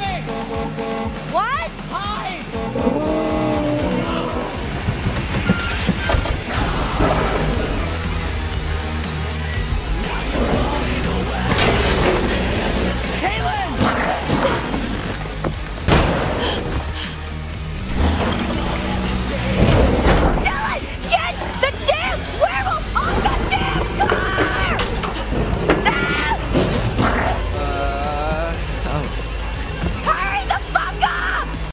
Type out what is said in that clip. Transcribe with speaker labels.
Speaker 1: coming!